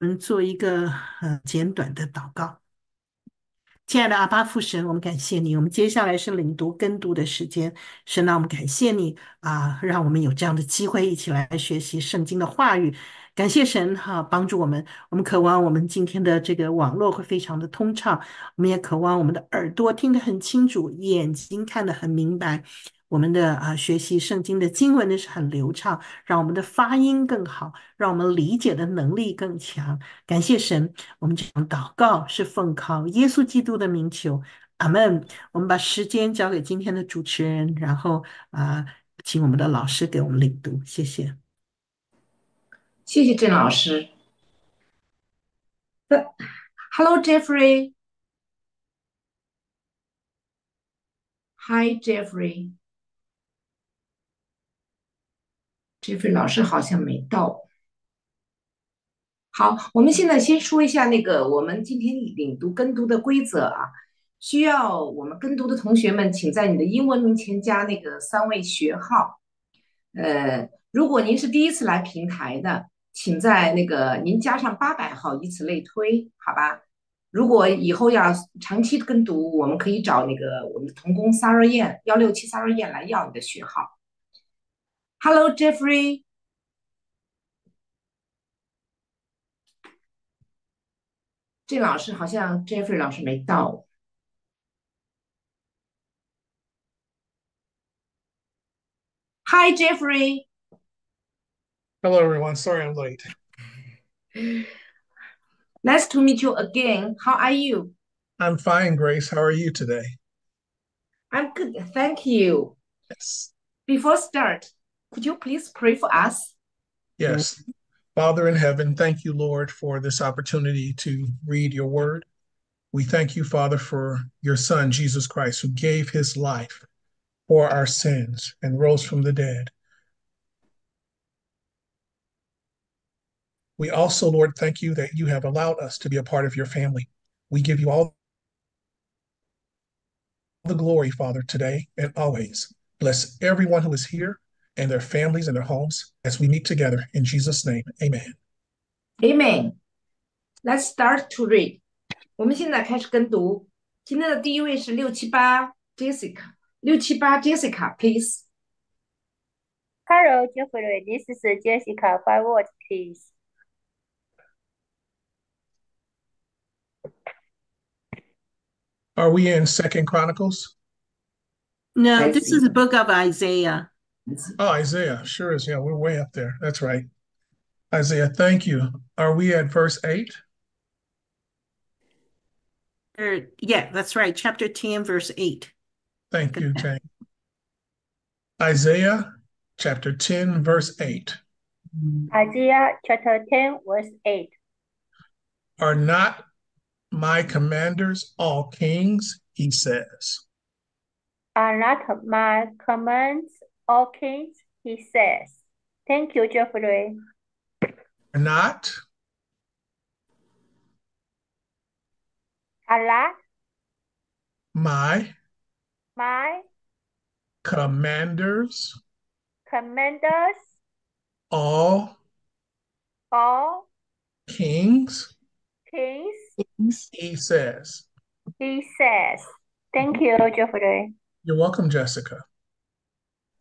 我们做一个呃简短的祷告。亲爱的阿巴父神，我们感谢你。我们接下来是领读跟读的时间，神啊，我们感谢你啊，让我们有这样的机会一起来学习圣经的话语。感谢神哈，帮助我们。我们渴望我们今天的这个网络会非常的通畅，我们也渴望我们的耳朵听得很清楚，眼睛看得很明白。我们的啊学习圣经的经文呢是很流畅，让我们的发音更好，让我们理解的能力更强。感谢神，我们这样祷告是奉靠耶稣基督的名求，阿门。我们把时间交给今天的主持人，然后啊，请我们的老师给我们领读，谢谢。谢谢郑老师。Hello Jeffrey。Hi Jeffrey。这份老师好像没到。好，我们现在先说一下那个我们今天领读跟读的规则啊。需要我们跟读的同学们，请在你的英文名前加那个三位学号。呃，如果您是第一次来平台的，请在那个您加上八百号，以此类推，好吧？如果以后要长期跟读，我们可以找那个我们的童工 Sarah 燕幺六七 Sarah 燕来要你的学号。Hello, Jeffrey. 这老师好像 Jeffrey 老师没到。Hi, Jeffrey. Hello, everyone. Sorry I'm late. Nice to meet you again. How are you? I'm fine, Grace. How are you today? I'm good. Thank you. Yes. Before start, could you please pray for us? Yes. Father in heaven, thank you, Lord, for this opportunity to read your word. We thank you, Father, for your Son, Jesus Christ, who gave his life for our sins and rose from the dead. We also, Lord, thank you that you have allowed us to be a part of your family. We give you all the glory, Father, today and always. Bless everyone who is here and their families and their homes as we meet together in Jesus' name. Amen. Amen. Let's start to read. 我们现在开始跟读。今天的第一位是六七八 Jessica。六七八 Jessica, please. Hello, Jeffrey. This is Jessica. Five words, please. Are we in Second Chronicles? No, I this see. is the book of Isaiah. Oh, Isaiah, sure is. Yeah, we're way up there. That's right. Isaiah, thank you. Are we at verse 8? Er, yeah, that's right. Chapter 10, verse 8. Thank you, Jane. Isaiah chapter 10, verse 8. Isaiah chapter 10, verse 8. Are not my commanders all kings? He says. Are not my commands all kings, he says. Thank you, Jeffrey. Not. Allah. My. My. Commanders. Commanders. All. All. Kings. Kings. He says. He says. Thank you, Jeffrey. You're welcome, Jessica.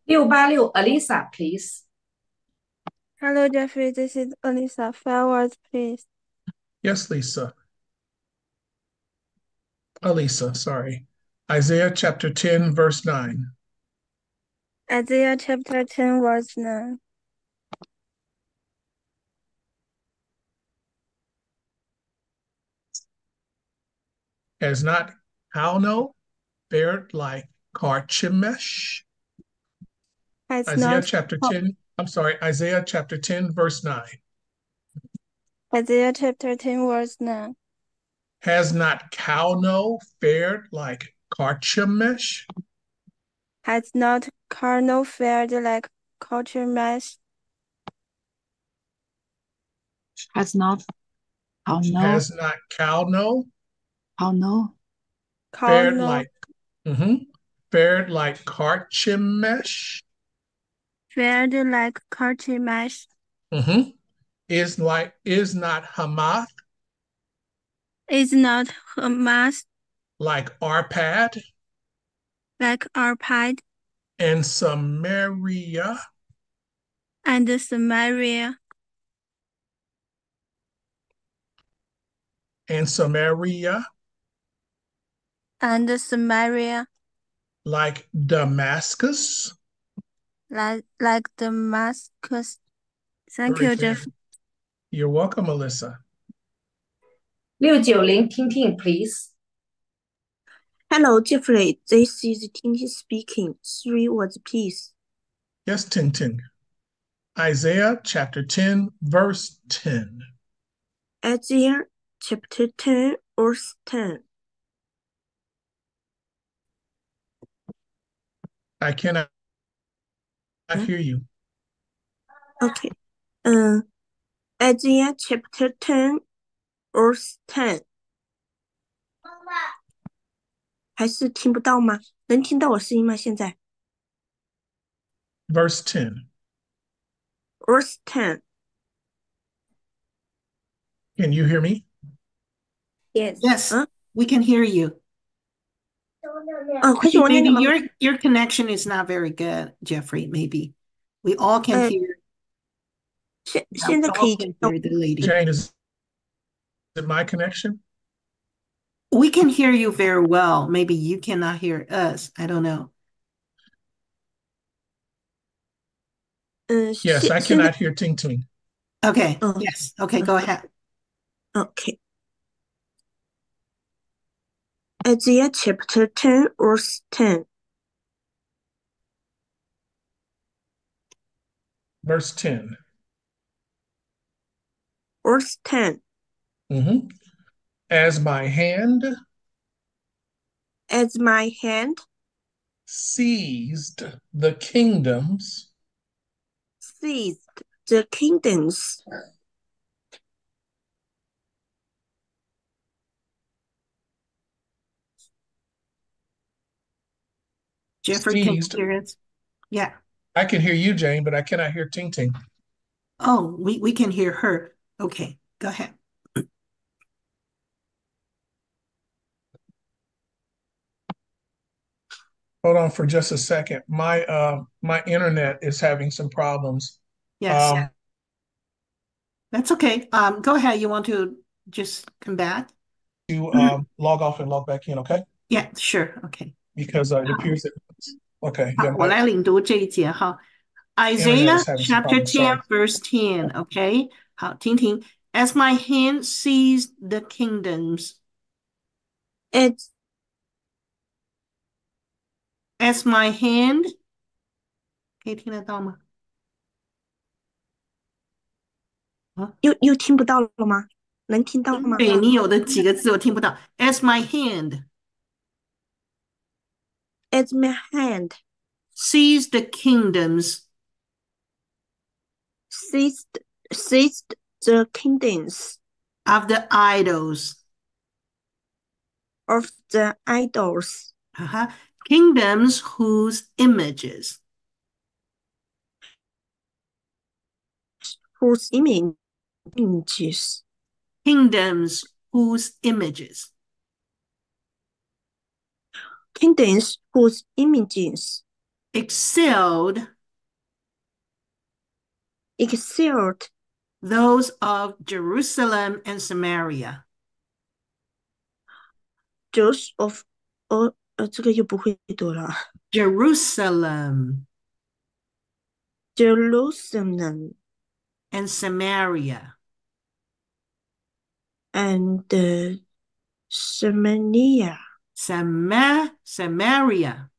六八六，Alisa please。Hello, Jeffrey. This is Alisa. Forward, please. Yes, Lisa. Alisa, sorry. Isaiah chapter 10, verse 9. Isaiah chapter 10, verse 9. Has not Hauno fared like Carchemish? Has Isaiah not chapter 10, I'm sorry, Isaiah chapter 10, verse 9. Isaiah chapter 10, verse 9. Has not Calno fared like Carchemish? Has not Carno fared like Carchemish? Has not Calno Has not Calno Calno fared Carno like mhm, fared like Carchemish? Fared like Carchemish? hmm is like is not Hamath? Is not Hamas like Arpad? Like Arpad. And Samaria? And Samaria. And Samaria? And Samaria. Like Damascus? like like the Damascus. Thank Very you, clear. Jeff. You're welcome, Melissa. 690, Ting please. Hello, Jeffrey. This is Ting speaking. Three words, please. Yes, Ting Isaiah chapter 10, verse 10. Isaiah chapter 10, verse 10. I cannot Hmm? hear you. Okay. Um, Isaiah chapter 10, verse 10. 还是听不到吗？能听到我声音吗？现在 Verse 10. verse 10. Can you hear me? Yes. Yes, Huh? we can hear you. Oh, your your connection is not very good, Jeffrey. Maybe we all can uh, hear. She, she's no, can Hear the lady. Jane, is it my connection? We can hear you very well. Maybe you cannot hear us. I don't know. Uh, yes, she, I cannot hear Ting Ting. Okay. Uh, yes. Okay. Go ahead. Okay. Isaiah chapter 10, verse 10. Verse 10. Verse 10. Mhm. As my hand As my hand seized the kingdoms seized the kingdoms, Jeffrey, can you hear us? Yeah. I can hear you, Jane, but I cannot hear Ting Ting. Oh, we, we can hear her. Okay. Go ahead. Hold on for just a second. My uh my internet is having some problems. Yes. Um, That's okay. Um, go ahead. You want to just come back? to um log off and log back in, okay? Yeah, sure. Okay. Because uh, it appears that okay, 好， yeah, 我 my 来领读这一节哈。 internet Isaiah is having some chapter problems. 10, Sorry. verse 10. Okay. 好，听听。As my hand seized the kingdoms, as as my hand，可以听得到吗？又又听不到了吗？能听到吗？对你有的几个字我听不到。As my hand As my hand. Seized the kingdoms. Seized seized the kingdoms. Of the idols. of the idols, uh-huh. kingdoms whose images? Whose images? Kingdoms whose images kingdoms whose images excelled excelled those of Jerusalem and Samaria. Those of oh, uh, 어, Jerusalem. Jerusalem. And Samaria. And uh, Samaria. Sama Samaria.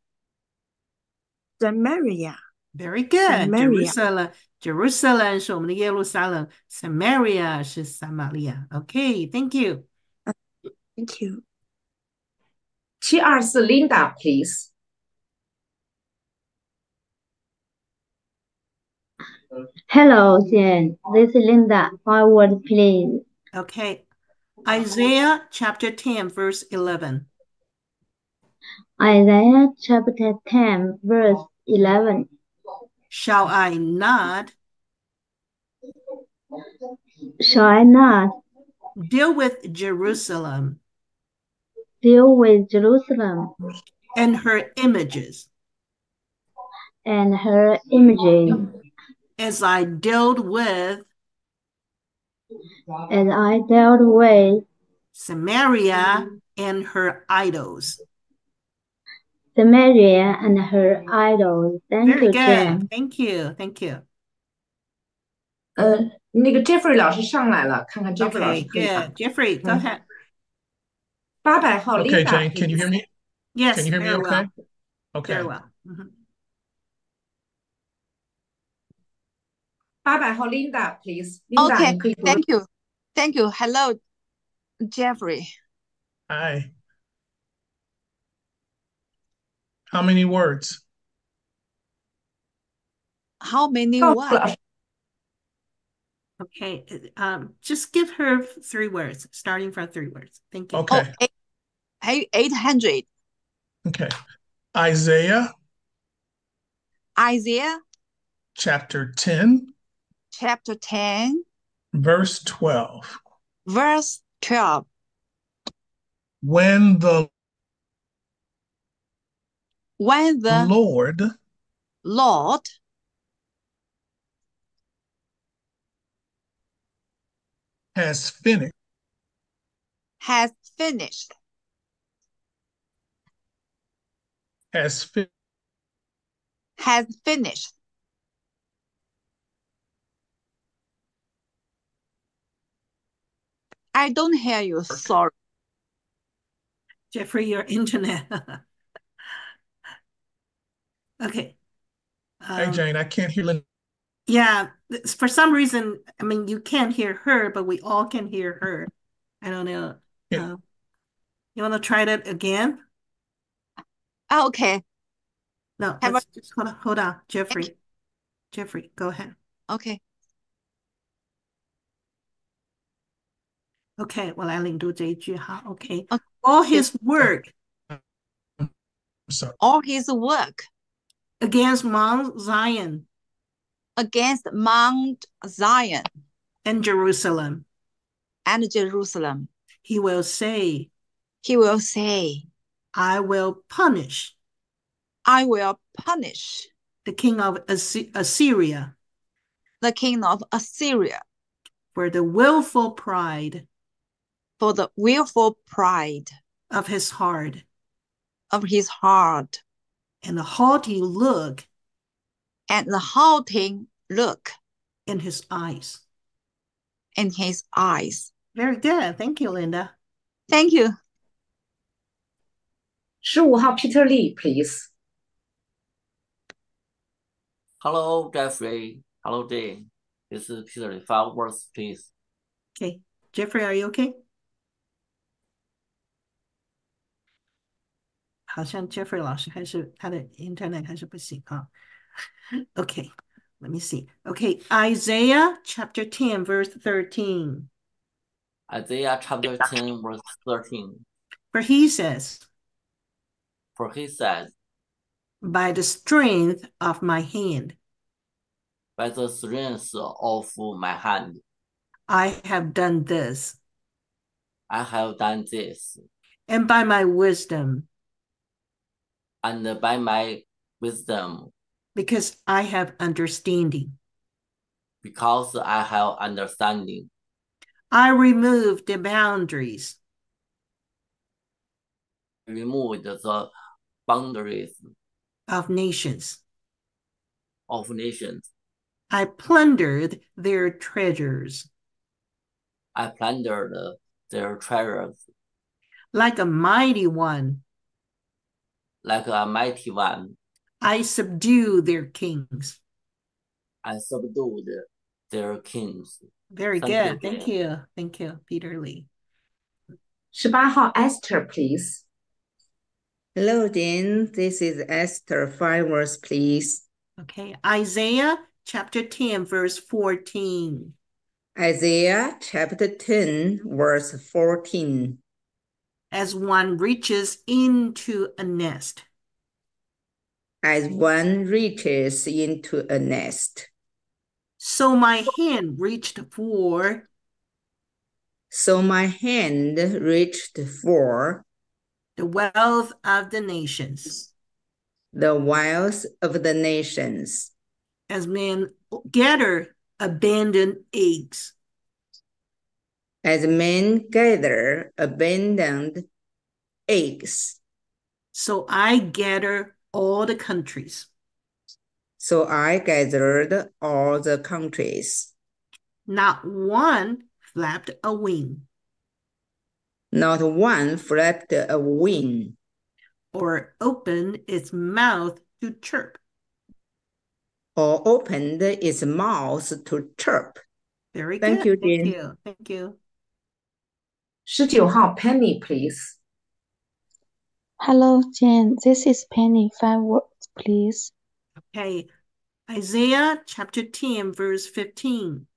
Samaria Very good. Samaria. Jerusalem. Jerusalem 是我们的耶路撒冷，Samaria 是撒玛利亚。Okay, thank you. Thank you 七二四，Linda，please。 Hello, Jen. This is Linda. One word, please. Okay. Isaiah chapter 10, verse 11. Isaiah chapter 10, verse 11. Shall I not Shall I not deal with Jerusalem deal with Jerusalem and her images and her images as I dealt with as I dealt with Samaria and her idols? Samaria and her idols? Thank Very you, good. Jen. Thank you. Thank you. 呃，那个 Jeffrey 老师上来了，看看 Jeffrey 老 Okay, 师可以吧 good. Jeffrey, go Mm. ahead. 八百号 Okay, Linda， Jane, can you hear me? Yes, Can you hear me very okay? well. Okay. Very well. Mhm. 八百号 Linda，please，Linda， Okay, 你可以读。 thank you. Thank you. Hello, Jeffrey. Hi. How many words? How many oh, what? Okay, um, just give her three words, starting from three words. Thank you. Okay. Oh, eight, 800. Okay. Isaiah. Isaiah. Chapter 10. Chapter 10. Verse 12. Verse 12. When the when the Lord Lord has finished has finished, has fi- has finished. I don't hear you. Sorry. Jeffrey, your internet. Okay. Hey Um, Jane, I can't hear Lynn. Yeah, it's- for some reason, I mean, you can't hear her, but we all can hear her. I don't know. Yeah. Uh, you want to try that again? Ah, Okay. No, Have let's just hold on, hold on, Jeffrey. Jeffrey, go ahead. Okay. OK，我来领读这一句哈。OK， Okay. all his work I'm sorry. All his work against Mount Zion. Against Mount Zion. And Jerusalem, and Jerusalem, he will say, he will say, I will punish I will punish the king of Assy- Assyria the king of Assyria for the willful pride for the willful pride of his heart. of his heart and a haughty look and the haughty look in his eyes. in his eyes. Very good. Thank you linda. Thank you. 15号 Peter Lee please. Hello Jeffrey. Hello Jane this is Peter Lee. Five words please. Okay. Jeffrey are you okay? 好像 Jeffrey 老师还是他的 internet 还是不行啊。Okay, let me see. Okay, Isaiah chapter 10, verse 13. Isaiah chapter 10, verse 13. For he says, For he says, By the strength of my hand, By the strength of my hand, I have done this, I have done this, and by my wisdom, and by my wisdom, because I have understanding. because I have understanding. I remove the boundaries Removed the boundaries of nations. of nations. I plundered their treasures. I plundered their treasures Like a mighty one, like a mighty one. I subdue their kings. I subdued their kings. Very Thank good. You. Thank you. Thank you, Peter Lee. 18号 Esther, please. Hello, Dean. This is Esther. Five words, please. Okay. Isaiah chapter 10, verse 14. Isaiah chapter 10, verse 14. As one reaches into a nest, As one reaches into a nest, So my hand reached for. So my hand reached for the wealth of the nations, the wealth of the nations, as men gather abandoned eggs. As men gather abandoned eggs. So I gather all the countries. So I gathered all the countries. Not one flapped a wing Not one flapped a wing or opened its mouth to chirp. or opened its mouth to chirp. Very Thank good. you, Thank you. Thank you. 十九号 Penny please。 Hello, Jane. This is Penny. Five words, please. Okay. Isaiah chapter 10, verse 15.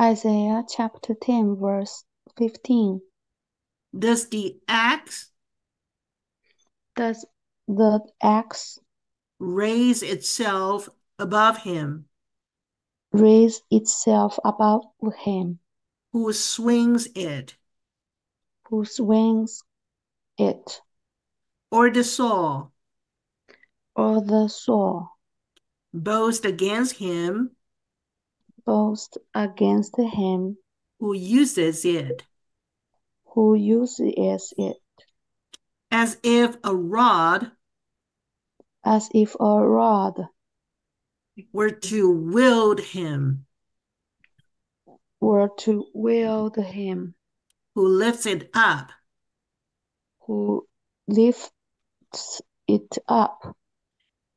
Isaiah chapter 10, verse 15. Does the axe Does the axe raise itself above him raise itself above him who swings it, who swings it, or the saw or the saw. boast against him boast against him. who uses it, who uses it, as if a rod as if a rod were to wield him, were to wield him, who lifts it up, who lifts it up,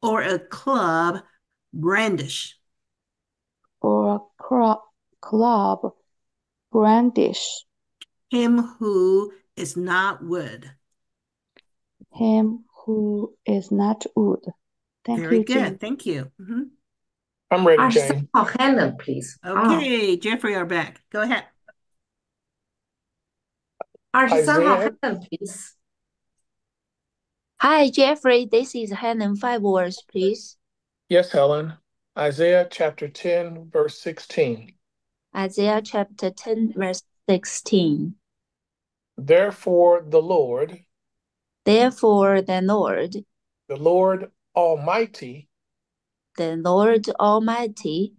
or a club brandish. or a cro- club brandish him who is not wood. him who is not wood. Thank Very you, good. Jane. Thank you. Mhm. I'm ready, Jane. Oh, Helen, please. Ah. Okay, oh. Jeffrey, are back. Go ahead. 23 Helen, please. Hi, Jeffrey. This is Helen. Five words, please. Yes, Helen. Isaiah chapter 10, verse 16. Isaiah chapter 10, verse 16. Therefore, the Lord. Therefore, the Lord. The Lord Almighty the Lord Almighty,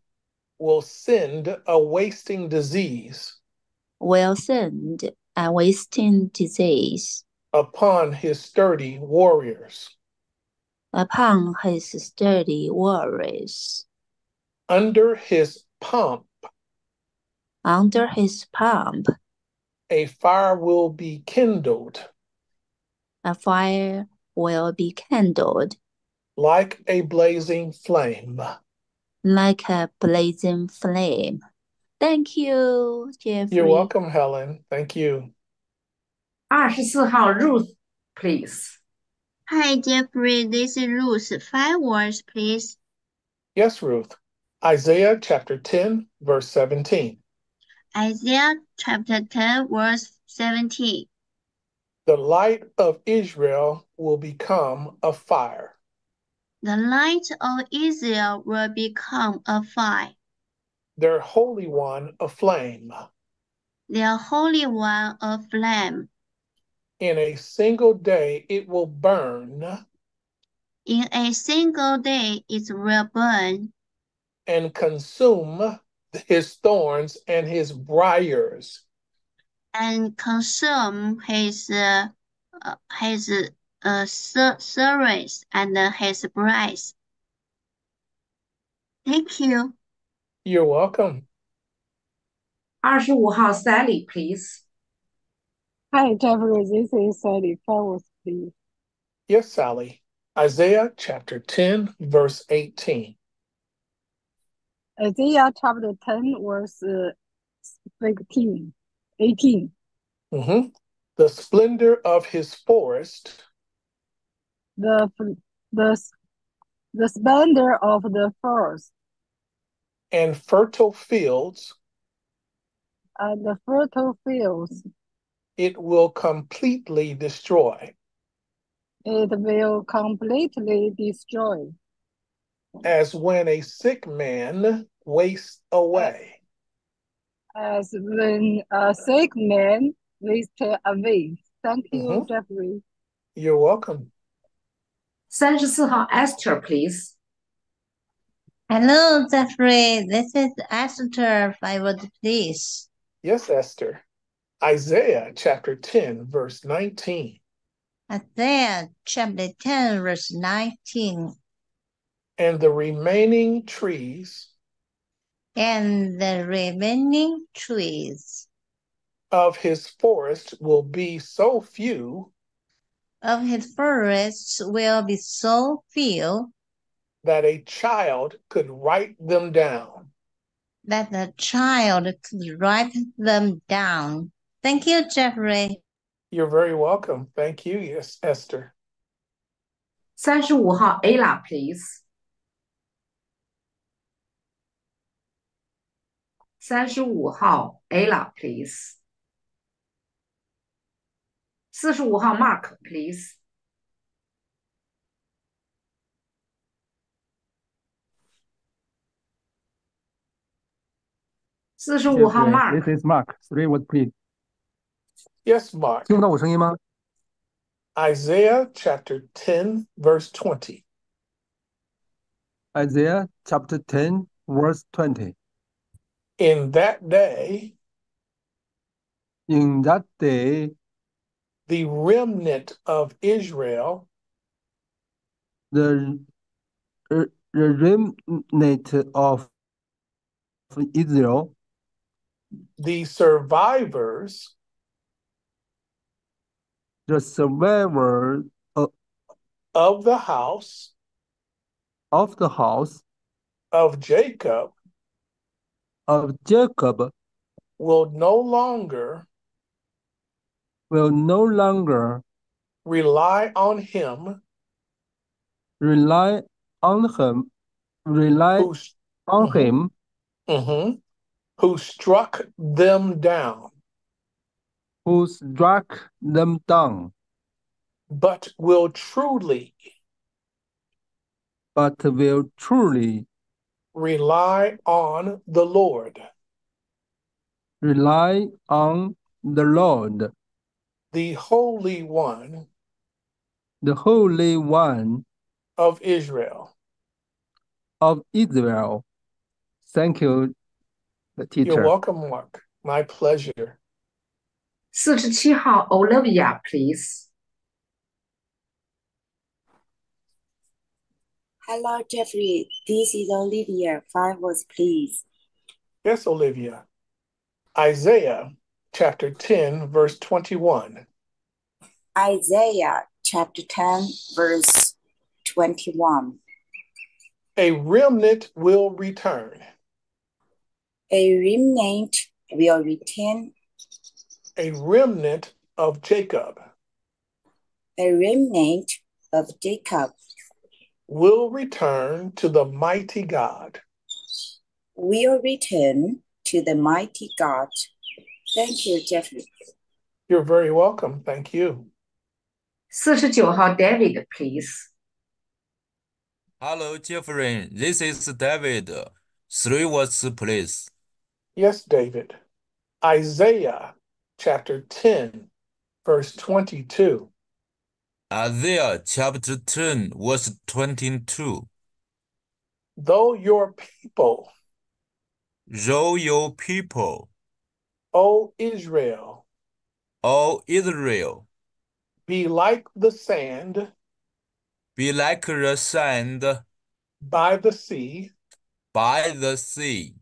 will send a wasting disease will send a wasting disease upon his sturdy warriors. upon his sturdy warriors. Under his pomp, Under his palm, a fire will be kindled a fire will be kindled like a blazing flame. Like a blazing flame. Thank you, Jeffrey. You're welcome, Helen. Thank you. 24号 Ruth, please. Hi, Jeffrey. This is Ruth. Five words, please. Yes, Ruth. Isaiah chapter 10, verse 17. Isaiah chapter 10, verse 17. The light of Israel will become a fire. The light of Israel will become a fire, their Holy One a flame. their Holy One a flame. In a single day it will burn In a single day it will burn and consume his thorns and his briars. and consume his uh, his uh, ser- service and his price. Thank you. You're welcome. 二十五号 Sally please。 Hi, Jeffrey. This is Sally. Five words, please. Yes, Sally. Isaiah chapter 10, verse 18. Isaiah chapter 10, verse uh, 15, 18. Mhm. The splendor of his forest the, the, the splendor of the forest and fertile fields and the fertile fields, it will completely destroy, it will completely destroy. as when a sick man waste away. as when a sick man wasted away. Thank you, Mhm. Jeffrey. You're welcome. 三十四号 Esther please。 Hello, Jeffrey. This is Esther. Five words, please. Yes, Esther. Isaiah chapter 10, verse 19. Isaiah chapter 10, verse 19. And the remaining trees And the remaining trees of his forest will be so few of his forests will be so few that a child could write them down. that the child could write them down. Thank you, Jeffrey. You're very welcome. Thank you, yes, Esther. 三十五号 Ella please。三十五号 Ella please。 四十五号 Mark please。四十五号 Mark。 This is Mark. Three word please. Yes, Mark. 听不到我声音吗？ Isaiah chapter 10, verse 20. Isaiah chapter 10, verse 20. In that day, In that day, the remnant of Israel. The, the remnant of Israel, the survivors. The survivors of, of the house. of the house. Of Jacob. Of Jacob. Will no longer will no longer rely on him rely on him, rely on Mhm. him mhm, who struck them down, who struck them down, but will truly but will truly rely on the Lord, rely on the Lord, the Holy One, the Holy One of Israel. Of Israel. Thank you, the teacher. You're welcome, Mark. My pleasure. 47号 Olivia, please. Hello, Jeffrey. This is Olivia. Five words, please. Yes, Olivia. Isaiah chapter 10, verse 21. Isaiah chapter 10, verse 21. A remnant will return, A remnant will return, a remnant of Jacob a remnant of Jacob will return to the mighty God. will return to the mighty God. Thank you, Jeffrey. You're very welcome. Thank you. 四十九号 David please。 Hello, Jeffrey. This is David. Three words, please. Yes, David. Isaiah chapter 10, verse 22. Isaiah chapter 10, verse 22. Though your people, Though your people, O Israel, O Israel, be like the sand be like the sand by the sea, by the sea,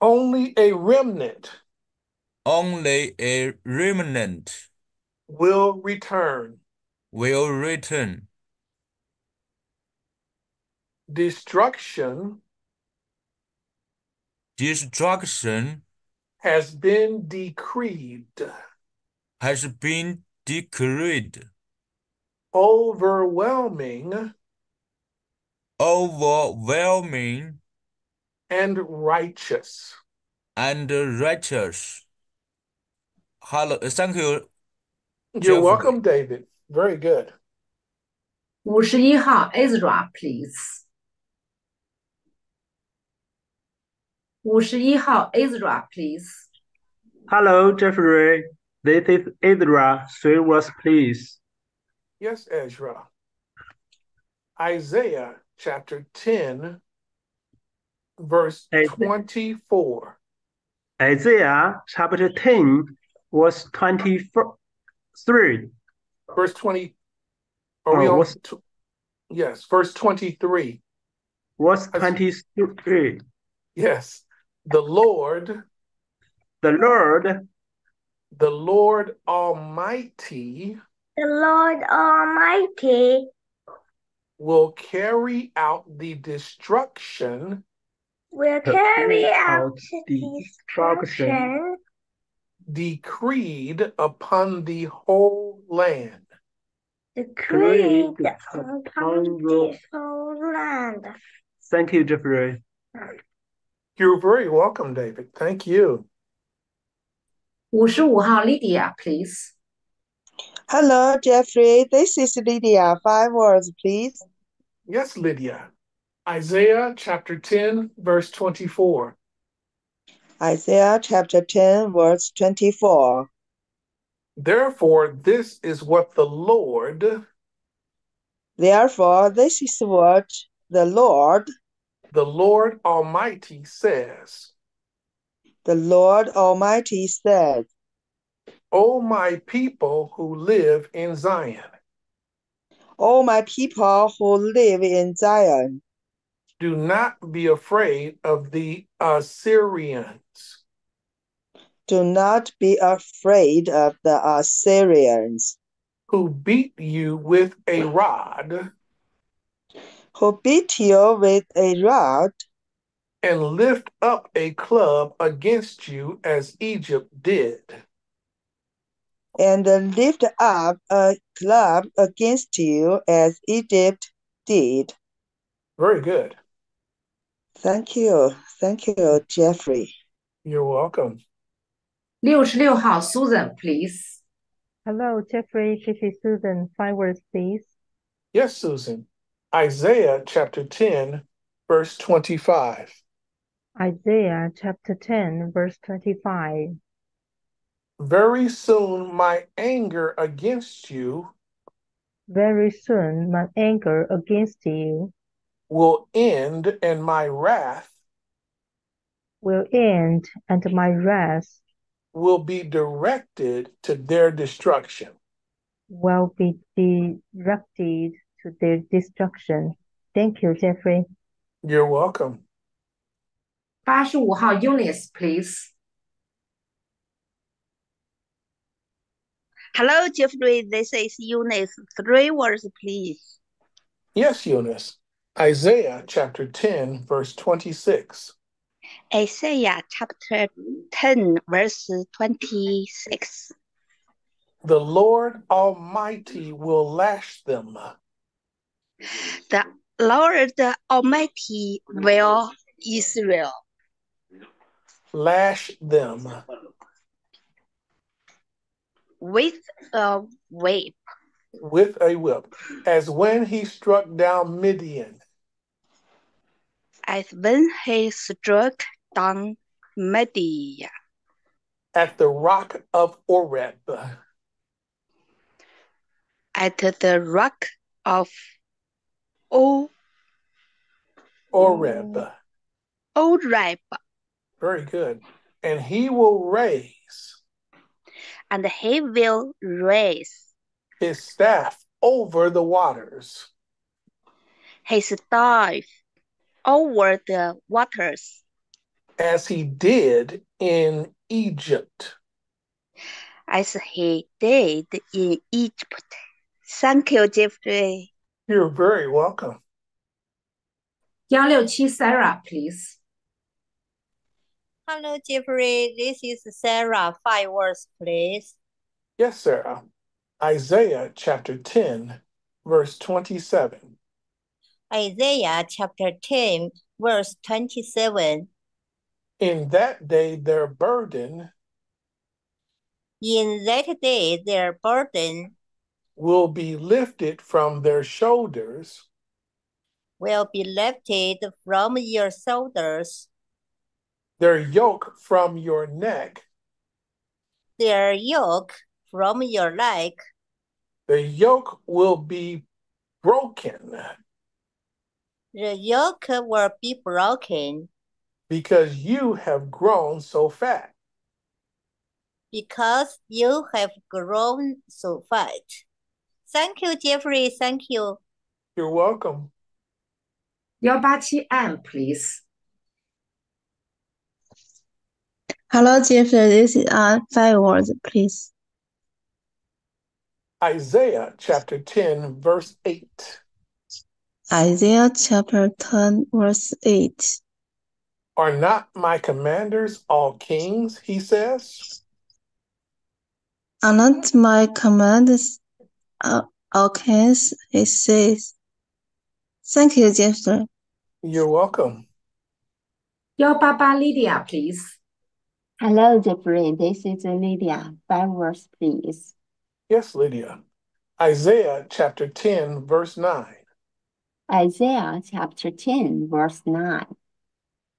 only a remnant only a remnant will return. will return. Destruction Destruction has been decreed, has been decreed, overwhelming overwhelming and righteous. and righteous. Hello, thank you, You're Jeffrey. welcome, David. Very good. 五十一号 Ezra please。 五十一号 Ezra please。 Hello, Jeffrey. This is Ezra. Three words, please. Yes, Ezra. Isaiah chapter 10, verse 24. Isaiah chapter 10, verse 23. Verse 20. Are we Oh, on? what's- tw- yes, verse 23. Verse 23. Yes. The Lord, The Lord, the Lord Almighty The Lord Almighty will carry out the destruction will carry carry out out destruction. destruction decreed upon the whole land. decreed Decreed upon upon the the- whole land. thank you, Jeffrey. You're very welcome, David. Thank you. 55号 Lydia, please. Hello, Jeffrey. This is Lydia. Five words, please. Yes, Lydia. Isaiah chapter 10, verse 24. Isaiah chapter 10, verse 24. Therefore, this is what the Lord. Therefore, this is what the Lord the Lord Almighty says. the Lord Almighty said, O my people who live in Zion, O my people who live in Zion, do not be afraid of the Assyrians, do not be afraid of the Assyrians, who beat you with a rod who beat you with a rod, and lift up a club against you as Egypt did. And lift up a club against you as Egypt did. Very good. Thank you. Thank you, Jeffrey. You're welcome. 66号，Susan, please. Hello, Jeffrey. This is Susan. Five words, please. Yes, Susan. Isaiah chapter 10, verse 25. Isaiah chapter 10, verse 25. Very soon my anger against you Very soon my anger against you will end, and my wrath will end, and my wrath will be directed to their destruction. will be directed to their destruction. Thank you, Jeffrey. You're welcome. 八十五号 Eunice please。 Hello, Jeffrey. This is Eunice. Three words, please. Yes, Eunice. Isaiah chapter 10, verse 26. Isaiah chapter 10, verse 26. The Lord Almighty will lash them, the Lord Almighty will Israel. Lash them. With a whip. With a whip, as when he struck down Midian, as when he struck down Midian at the rock of Oreb. at the rock of O Oreb. Oreb, Very good. And he will raise and he will raise his staff over the waters, his staff over the waters as he did in Egypt. as he did in Egypt. Thank you, Jeffrey. You're very welcome. 167 Sarah, please. Hello, Jeffrey. This is Sarah. Five words, please. Yes, Sarah. Isaiah chapter 10, verse 27. Isaiah chapter 10, verse 27. In that day their burden. In that day their burden will be lifted from their shoulders, will be lifted from your shoulders, their yoke from your neck, their yoke from your neck. the yoke will be broken The yoke will be broken because you have grown so fat. because you have grown so fat. Thank you, Jeffrey. Thank you. You're welcome. Yobati Ann, please. Hello, Jeffrey. This is Ann. Five words, please. Isaiah chapter 10, verse 8. Isaiah chapter 10, verse 8. Are not my commanders all kings, he says? Are not my commanders uh, okay, Hawkins. He says, Thank you, Jeffrey. You're welcome. Your Papa Lydia, please. Hello, Jeffrey. This is Lydia. Five words, please. Yes, Lydia. Isaiah chapter 10, verse 9. Isaiah chapter 10, verse 9.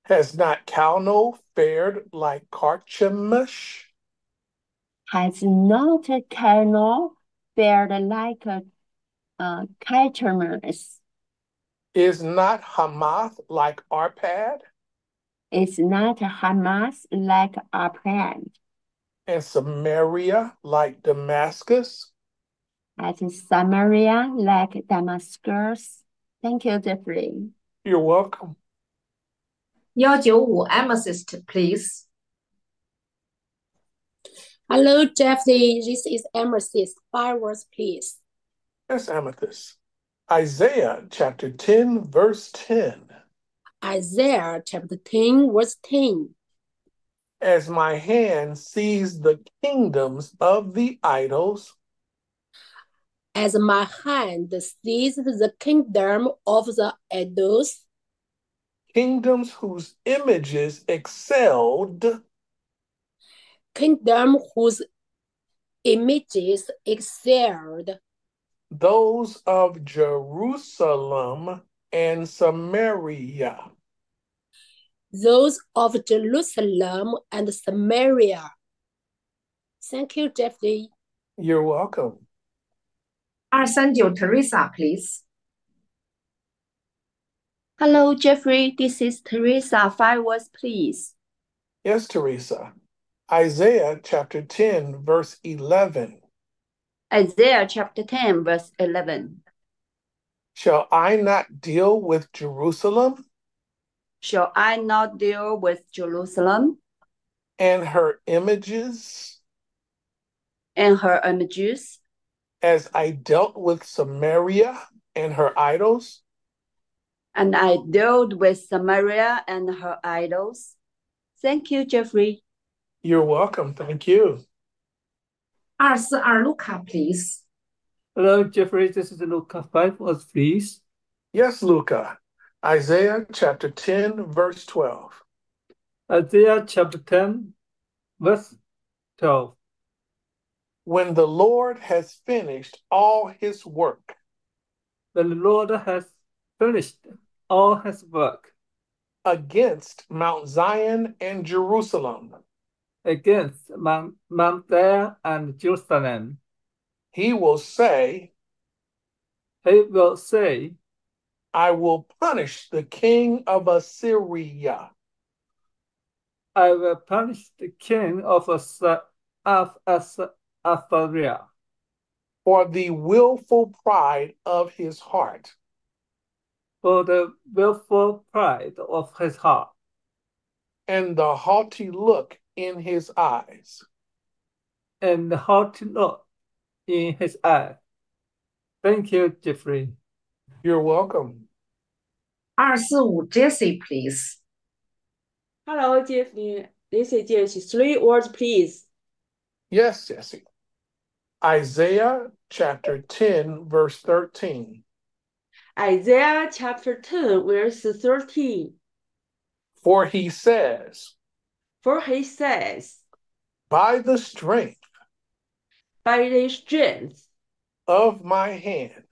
Has not Calno fared like Carchemish? Has not Calno spared like uh, a, a Is not Hamath like Arpad? Is not Hamas like Arpad? And Samaria like Damascus? At Samaria like Damascus? Thank you, Jeffrey. You're welcome. 195 Amethyst, please. Hello, Jeffrey. This is Emerson. Five words, please. Yes, Amethyst. Isaiah chapter 10, verse 10. Isaiah chapter 10, verse 10. As my hand sees the kingdoms of the idols, As my hand sees the kingdom of the idols, kingdoms whose images excelled, kingdom whose images excelled those of Jerusalem and Samaria. Those of Jerusalem and Samaria. Thank you, Jeffrey. You're welcome. 239 Teresa, please. Hello, Jeffrey. This is Teresa. Five words, please. Yes, Teresa. Isaiah chapter 10, verse 11. Isaiah chapter 10, verse 11. Shall I not deal with Jerusalem Shall I not deal with Jerusalem and her images and her images as I dealt with Samaria and her idols? and I dealt with Samaria and her idols? Thank you, Jeffrey. You're welcome. Thank you. Ars Luca, please. Hello, Jeffrey. This is Luca 5, verse please. Yes, Luca. Isaiah chapter 10, verse 12. Isaiah chapter 10, verse 12. When the Lord has finished all his work. When the Lord has finished all his work. Against Mount Zion and Jerusalem against Mount, Mount There and Jerusalem, he will say, he will say, I will punish the king of Assyria. I will punish the king of, Assyria. For the willful pride of his heart. For the willful pride of his heart. And the haughty look in his eyes. and the haughty look in his eye. Thank you, Jeffrey. You're welcome. 二四五 Jessie please. Hello, Jeffrey. This is Jessie. Three words, please. Yes, Jesse. Isaiah chapter 10, verse 13. Isaiah chapter 10, verse 13. For he says, for he says, By the strength By the strength of my hand,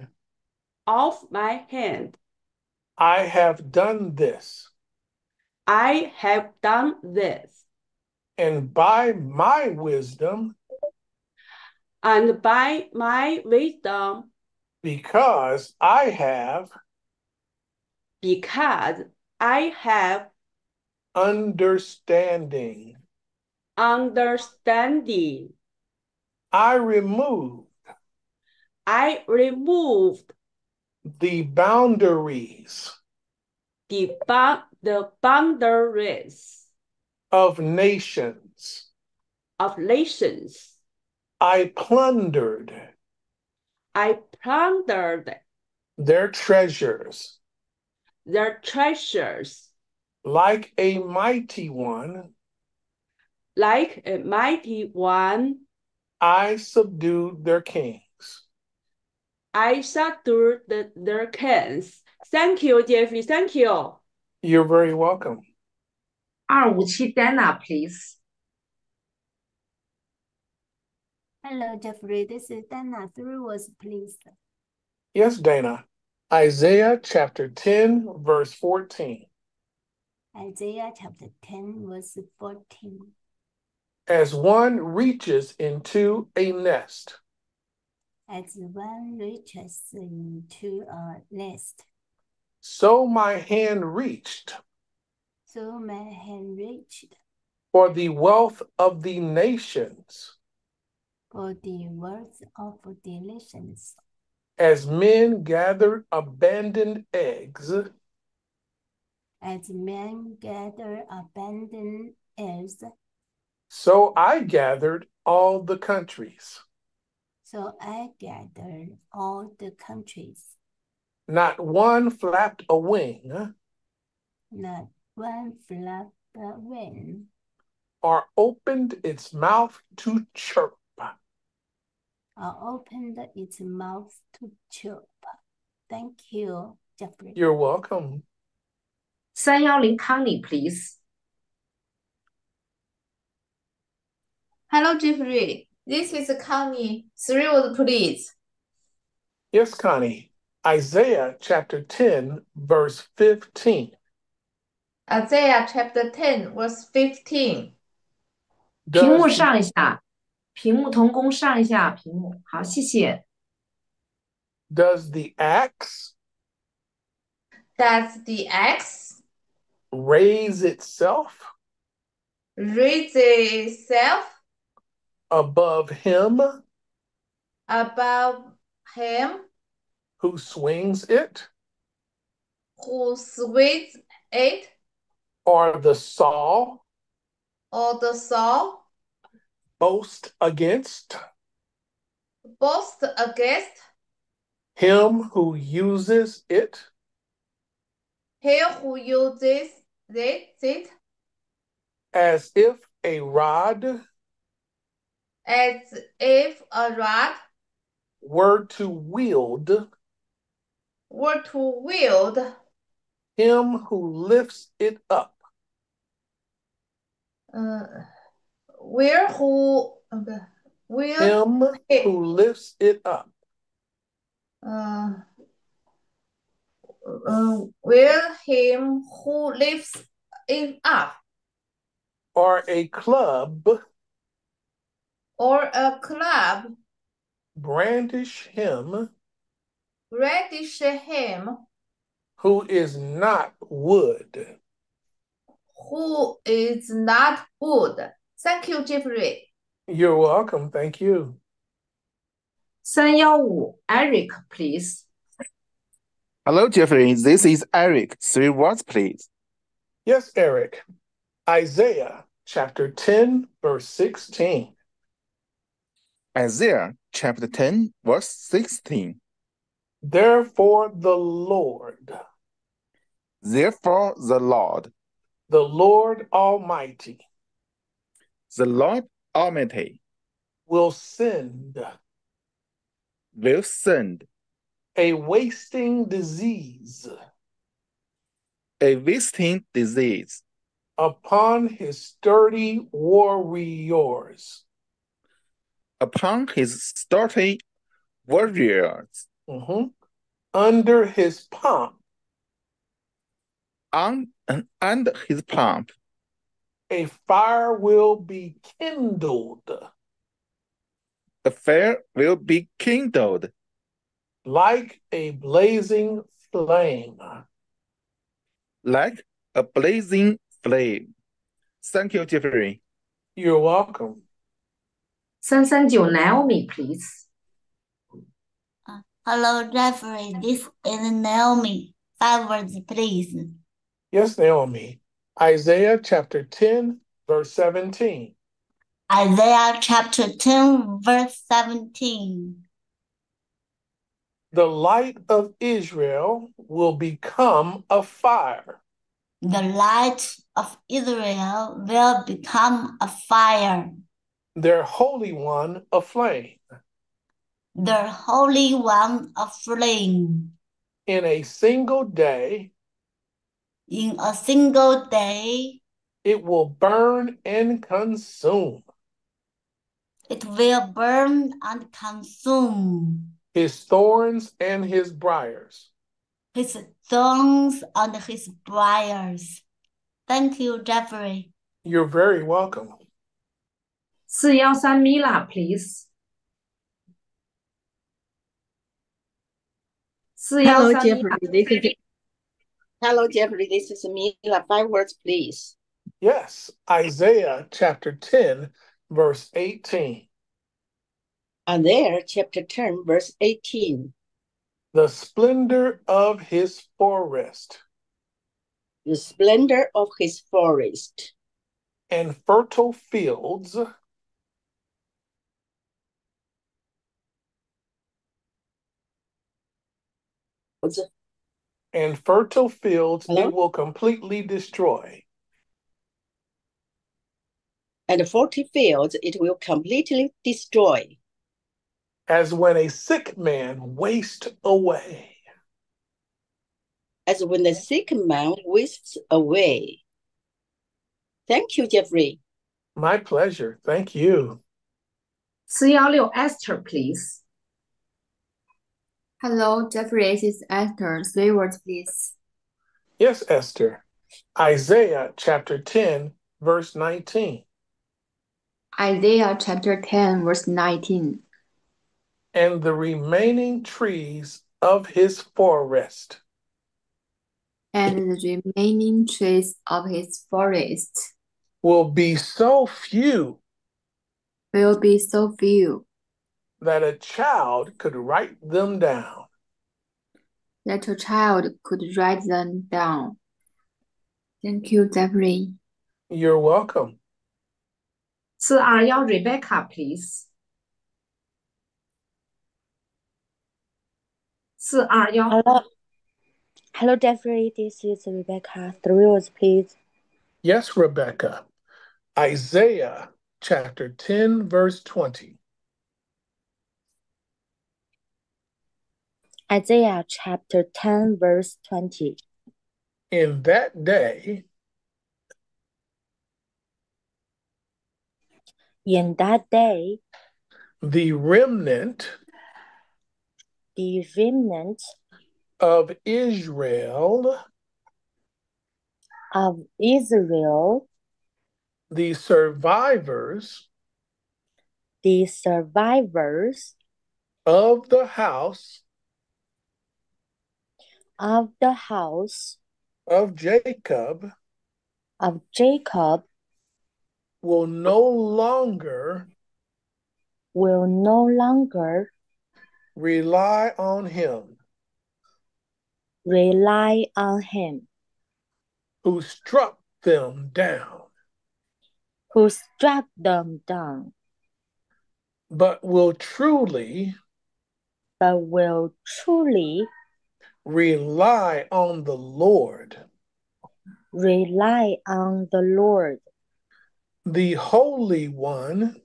of my hand, I have done this. I have done this, and by my wisdom, and by my wisdom, because I have because I have understanding, understanding, I removed I removed the boundaries the, ba- the boundaries of nations. of nations. I plundered I plundered their treasures their treasures like a mighty one. Like a mighty one. I subdued their kings. I subdued the, their kings. Thank you, Jeffrey. Thank you. You're very welcome. 257 Dana, please. Hello, Jeffrey. This is Dana. Three words, please. Yes, Dana. Isaiah chapter 10, verse 14. Isaiah chapter 10, verse 14. As one reaches into a nest, As one reaches into a nest, so my hand reached. So my hand reached. For the wealth of the nations, for the wealth of the nations. as men gather abandoned eggs, As men gather abandoned eggs, so I gathered all the countries. so I gathered all the countries. Not one flapped a wing Not one flapped a wing or opened its mouth to chirp. or opened its mouth to chirp. Thank you, Jeffrey. You're welcome. 三幺零 Connie please。 Hello, Jeffrey. This is Connie. Three words, please. Yes, Connie. Isaiah chapter 10, verse 15. Isaiah chapter 10, verse 15. 屏幕 Does, 上一下，屏幕同工上一下屏幕。好，谢谢。 does the axe Does the axe Raise itself raise itself above him above him who swings it, who swings it, or the saw or the saw boast against boast against him who uses it? He who uses it, it As if a rod as if a rod were to wield were to wield him who lifts it up. uh, where who okay, will Him who lifts it up. uh, uh, will him who lifts it up. Or a club. Or a club. Brandish him. Brandish him. Who is not wood. Who is not wood. Thank you, Jeffrey. You're welcome. Thank you. 315, Eric, please. Hello, Jeffrey. This is Eric. Three words, please. Yes, Eric. Isaiah chapter 10, verse 16. Isaiah chapter 10, verse 16. Therefore, the Lord, Therefore, the Lord, the Lord Almighty, the Lord Almighty, will send will send a wasting disease a wasting disease upon his sturdy warriors. upon his sturdy warriors Mhm. Under his pomp, on and his pump. A fire will be kindled A fire will be kindled like a blazing flame. Like a blazing flame. Thank you, Jeffrey. You're welcome. 339 Naomi, please. Uh, hello, Jeffrey. This is Naomi. Five words, please. Yes, Naomi. Isaiah chapter 10, verse 17. Isaiah chapter 10, verse 17. The light of Israel will become a fire. The light of Israel will become a fire, their Holy One a flame. the Holy One a flame. In a single day, In a single day, it will burn and consume. it will burn and consume his thorns and his briars. His thorns and his briars. Thank you, Jeffrey. You're very welcome. 413 Mila, please. Hello, Jeffrey. This is Hello, Jeffrey. This is Mila. Five words, please. Yes, Isaiah chapter 10, verse 18. And there, chapter 10, verse 18. The splendor of his forest The splendor of his forest and fertile fields and fertile fields Hello? it will completely destroy. and forty fields it will completely destroy, as when a sick man wastes away. As when a sick man wastes away. Thank you, Jeffrey. My pleasure. Thank you. 416 Esther, please. Hello, Jeffrey. This is Esther. Three words, please. Yes, Esther. Isaiah chapter 10, verse 19. Isaiah chapter 10, verse 19 and the remaining trees of his forest. And the remaining trees of his forest will be so few, will be so few, that a child could write them down. That a child could write them down. Thank you, Jeffrey. You're welcome. So, uh, are you Rebecca, please. 四二幺 Hello. Hello, Jeffrey. This is Rebecca. Three words, please. Yes, Rebecca. Isaiah chapter 10, verse 20. Isaiah chapter 10, verse 20. In that day, In that day, the remnant the remnant of Israel, of Israel, the survivors the survivors of the house of the house of Jacob, of Jacob, will no longer will no longer rely on him. Rely on him. Who struck them down, who struck them down, but will truly but will truly rely on the Lord, rely on the Lord, the Holy One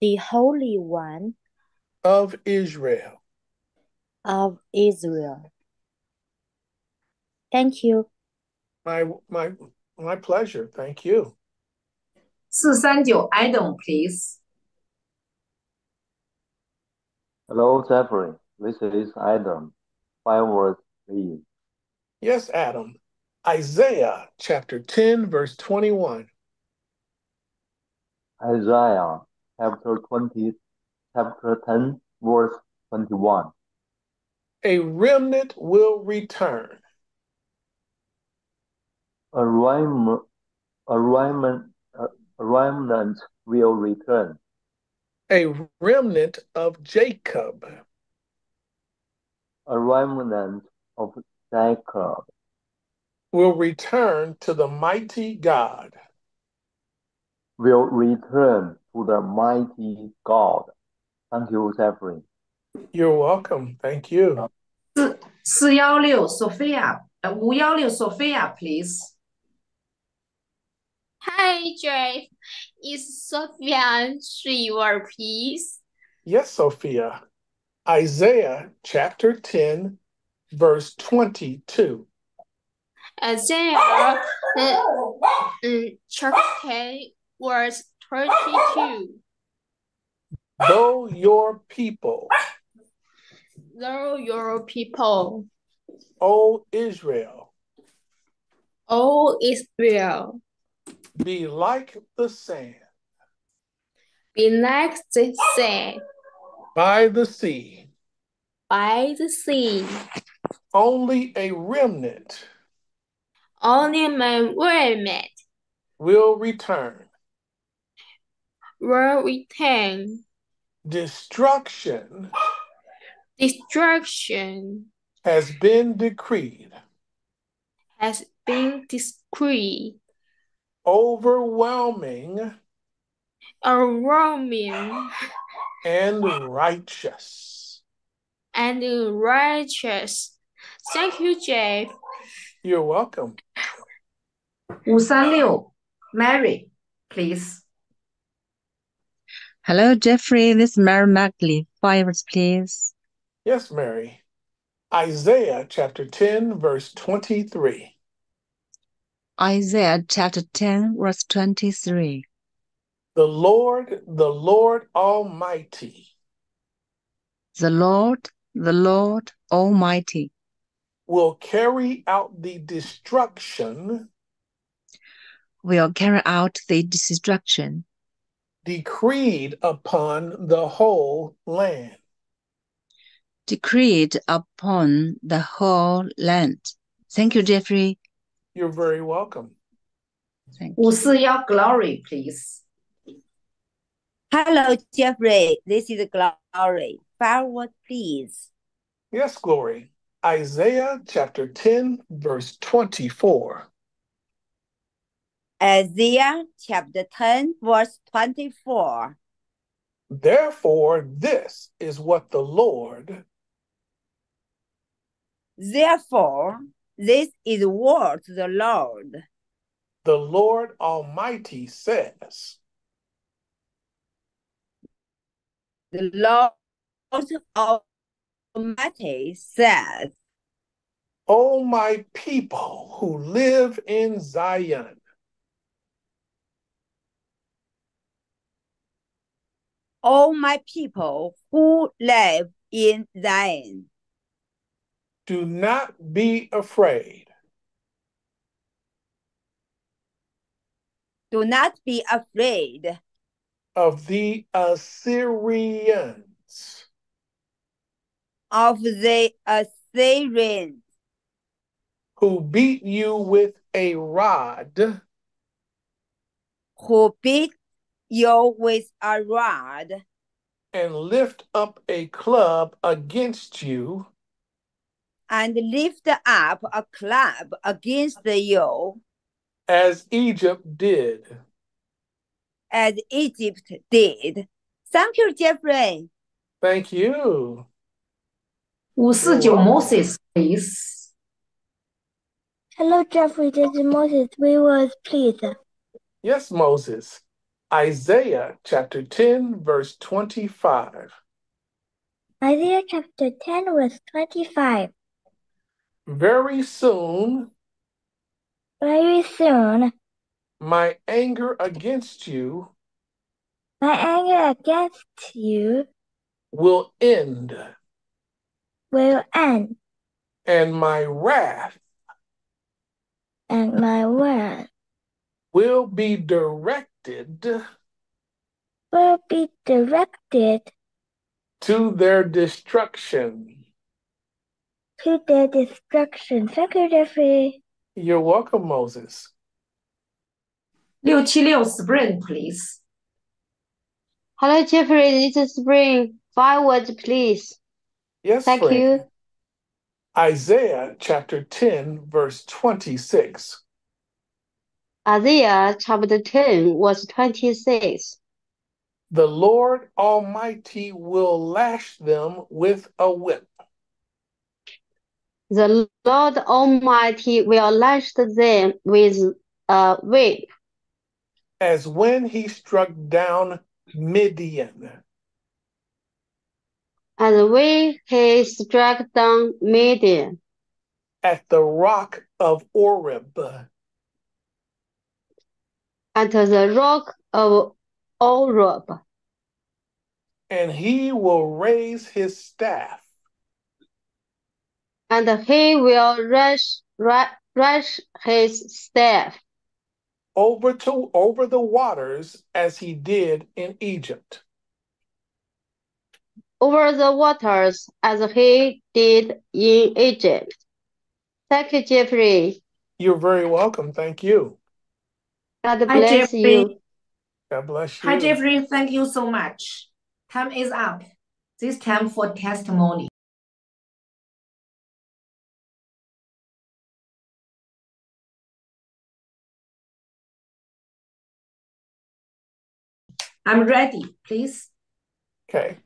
the Holy One of Israel. Of Israel. Thank you. My my my pleasure. Thank you. 439 Adam, please. Hello, Jeffrey. This is Adam. Five words, please. Yes, Adam. Isaiah chapter 10, verse 21. Isaiah chapter 20, chapter 10, verse 21. A remnant will return. A, rem- a, remnant, a remnant will return. A remnant of Jacob. A remnant of Jacob will return to the mighty God. Will return to the mighty God. Thank you, Jeffrey. You're welcome. Thank you. 四四幺六 Sophia，呃五幺六 Sophia please。 Hi, Jeff. Is Sophia three word, please? Yes, Sophia. Isaiah chapter 10, verse 22. Isaiah uh, um, chapter 10, verse 22. Though your people, Though your people, O Israel, O Israel, be like the sand. Be like the sand. By the sea, by the sea, only a remnant only my remnant will return. will return Destruction Destruction has been decreed, has been decreed, overwhelming overwhelming and righteous. and righteous. Thank you, Jeff. You're welcome. 五三六 Mary please。 Hello, Jeffrey. This is Mary Magdalene. Five words, please. Yes, Mary. Isaiah chapter 10, verse 23. Isaiah chapter 10, verse 23. The Lord, the Lord Almighty, The Lord, the Lord Almighty, will carry out the destruction will carry out the destruction decreed upon the whole land. Decreed upon the whole land. Thank you, Jeffrey. You're very welcome. Thank you. Glory, please. Hello, Jeffrey. This is Glory. Forward, please. Yes, Glory. Isaiah chapter 10, verse 24. Isaiah chapter 10, verse 24. Therefore, this is what the Lord, Therefore, this is what the Lord, the Lord Almighty says. the Lord Almighty says, O my people who live in Zion, All my people who live in Zion, do not be afraid. do not be afraid of the Assyrians. of the Assyrians. Who beat you with a rod. Who beat you with a rod and lift up a club against you and lift up a club against you as Egypt did. As Egypt did. Thank you, Jeffrey. Thank you. 549 Moses, please. Hello, Jeffrey. This is Moses. We was pleased. Yes, Moses. Isaiah chapter 10, verse 25. Isaiah chapter 10, verse 25. Very soon Very soon, my anger against you my anger against you will end, will end, and my wrath and my wrath. will be directed will be directed to their destruction. to their destruction. Thank you, Jeffrey. You're welcome, Moses. 六七六 Spring please. Hello, Jeffrey. This is Spring. Five words, please. Yes, Thank friend. you. Isaiah chapter 10, verse 26. Isaiah chapter 10, verse 26. The Lord Almighty will lash them with a whip. The Lord Almighty will lash them with a whip, as when he struck down Midian. As when he struck down Midian at the rock of Oreb. At the rock of Oreb, And he will raise his staff and he will rush, rush, rush his staff over to over the waters as he did in Egypt. over the waters as he did in Egypt. Thank you, Jeffrey. You're very welcome. Thank you. God Hi, bless Jeffrey. you. God bless you. Hi, Jeffrey. Thank you so much. Time is up. This time for testimony. I'm ready, please. Okay.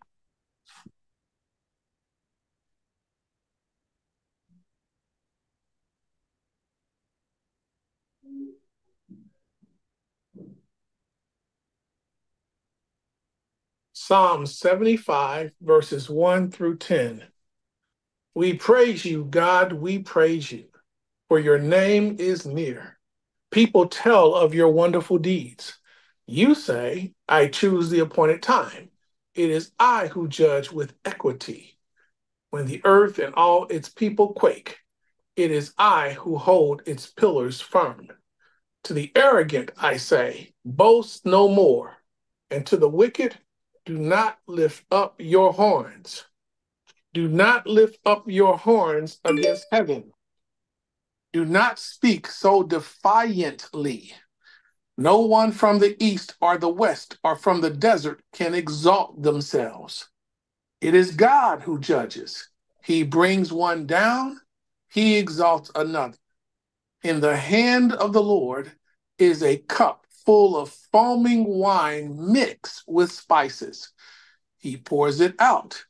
Psalm 75, verses 1 through 10. We praise you, God, we praise you, for your name is near. People tell of your wonderful deeds. You say, I choose the appointed time. It is I who judge with equity. When the earth and all its people quake, it is I who hold its pillars firm. To the arrogant, I say, boast no more. And to the wicked, do not lift up your horns. Do not lift up your horns against heaven. Do not speak so defiantly. No one from the east or the west or from the desert can exalt themselves. It is God who judges. He brings one down, he exalts another. In the hand of the Lord is a cup full of foaming wine mixed with spices. He pours it out,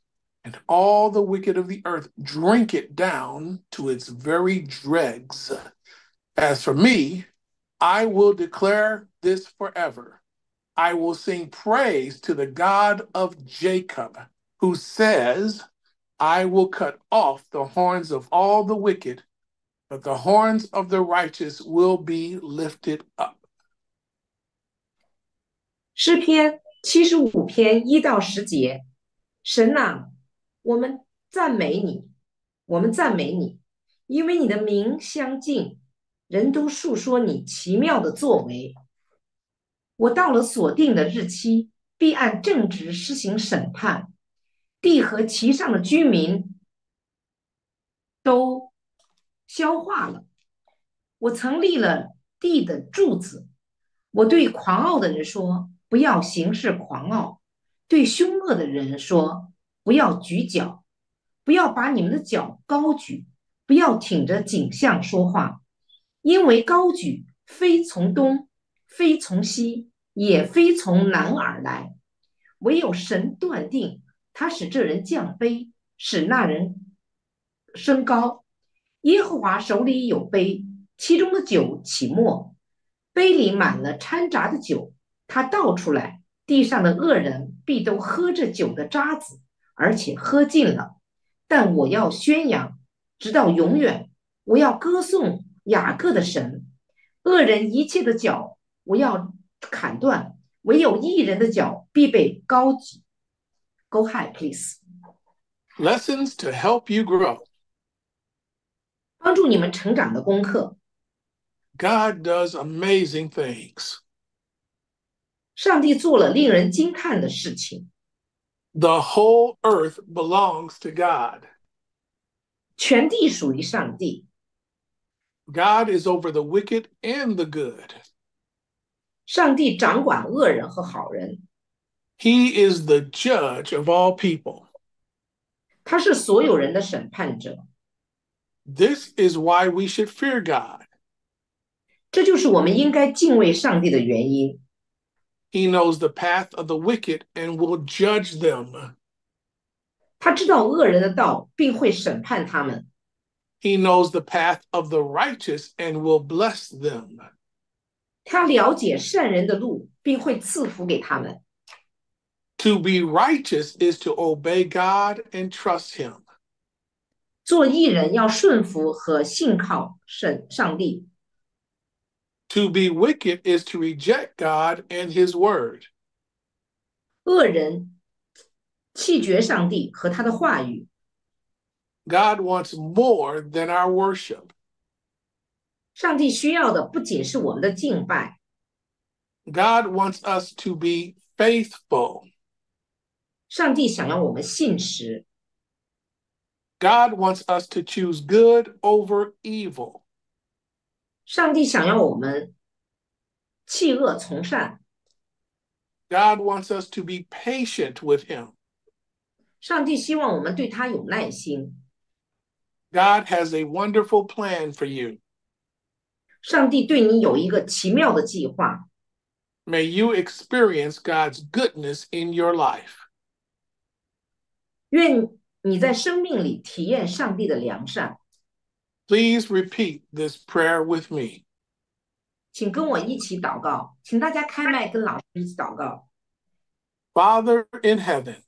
and all the wicked of the earth drink it down to its very dregs. As for me, I will declare this forever. I will sing praise to the God of Jacob, who says, I will cut off the horns of all the wicked, but the horns of the righteous will be lifted up. 诗篇七十五篇一到十节，神呐、我们赞美你，我们赞美你，因为你的名相近，人都述说你奇妙的作为。我到了所定的日期，必按正直施行审判，地和其上的居民都消化了。我曾立了地的柱子，我对狂傲的人说：“不要行事狂傲；对凶恶的人说：不要举脚，不要把你们的脚高举，不要挺着颈项说话，因为高举非从东，非从西，也非从南而来，唯有神断定，他使这人降卑，使那人升高。耶和华手里有杯，其中的酒起沫，杯里满了掺杂的酒，他倒出来，地上的恶人必都喝这酒的渣子，而且喝尽了。但我要宣扬，直到永远；我要歌颂雅各的神。恶人一切的脚，我要砍断；唯有义人的脚必被高举。Go ahead, please. Lessons to help you grow. 帮助你们成长的功课。 God does amazing things. 上帝做了令人惊叹的事情， The whole earth belongs to God. 全地属于上帝， God is over the wicked and the good. 上帝掌管恶人和好人， He is the judge of all people. 他是所有人的审判者。 This is why we should fear God. 这就是我们应该敬畏上帝的原因。 He knows the path of the wicked and will judge them. 他知道恶人的道，并会审判他们。 He knows the path of the righteous and will bless them. 他了解善人的路，并会赐福给他们。 To be righteous is to obey God and trust Him. 做义人要顺服和信靠神上帝。 To be wicked is to reject God and His word. 恶人弃绝上帝和他的话语。 God wants more than our worship. 上帝需要的不仅是我们的敬拜， God wants us to be faithful. 上帝想要我们信实。 God wants us to choose good over evil. 上帝想要我们弃恶从善。 God wants us to be patient with Him. 上帝希望我们对他有耐心。 God has a wonderful plan for you. 上帝对你有一个奇妙的计划。 May you experience God's goodness in your life. 愿你在生命里体验上帝的良善。 Please repeat this prayer with me. 请跟我一起祷告，请大家开麦跟老师一起祷告。 Father in heaven,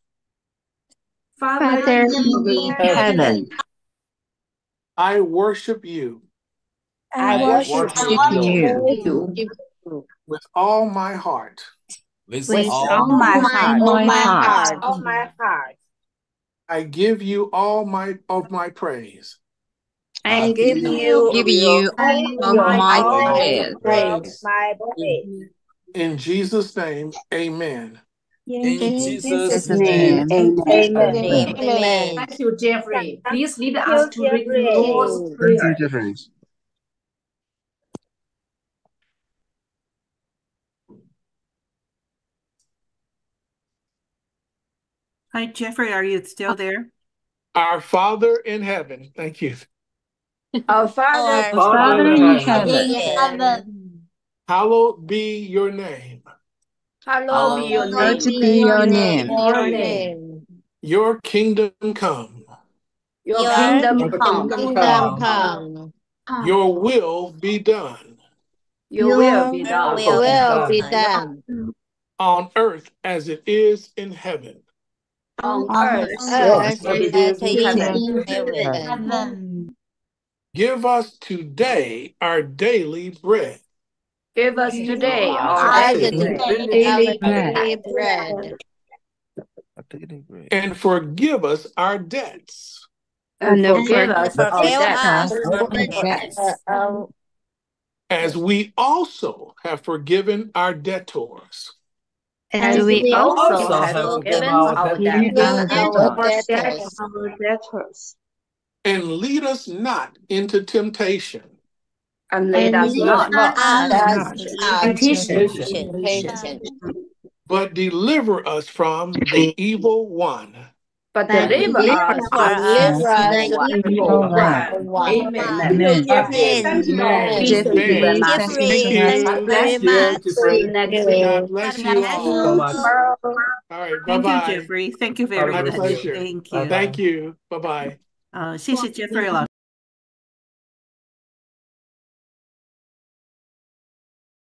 Father Father in heaven, I worship you I worship you with all my heart. with all my heart, all my heart. all my heart. I give you all my of my praise. I give you, give you all my all praise. praise. My praise. In Jesus' name, amen. In Jesus' name, amen. Amen. Amen. Thank you, Jeffrey. Please lead us you, to read the Jeffrey. Lord's Jeffrey. Hi, Jeffrey, are you still there? Our Father in heaven, thank you. Our Father, Oh, Our Father in heaven, In heaven, Hallowed be your name. hallowed be your hallowed name. be your name. Your name. Your kingdom come. Your Your kingdom Your come. kingdom kingdom come. come. Your will be done Your will be done. will be done on earth as it is in heaven. On on earth. earth as as it it is is in in heaven. Heaven. Give us today our daily bread. Give us today our As daily bread. daily bread. bread. And forgive us our debts And And forgive us our debts. us our our debts. debts. As we also have forgiven our debtors. As we also also have have forgiven forgiven our our debtors. debtors. debtors. Our debtors. And lead us not into temptation, And lead us lead not not us into out temptation, temptation, but deliver us from the evil one. but but deliver deliver us from us the from evil the evil evil one. one. Amen. Amen. Thank you, Amen. Jeffrey. Jeffrey, Amen. thank Jeffrey, you so thank much. you very much. See you next week. God bless you all. All right, bye Thank you, bye. Jeffrey. Thank you very My much. pleasure. Thank you. Thank you. Bye bye. 呃，谢谢 Jeffrey 老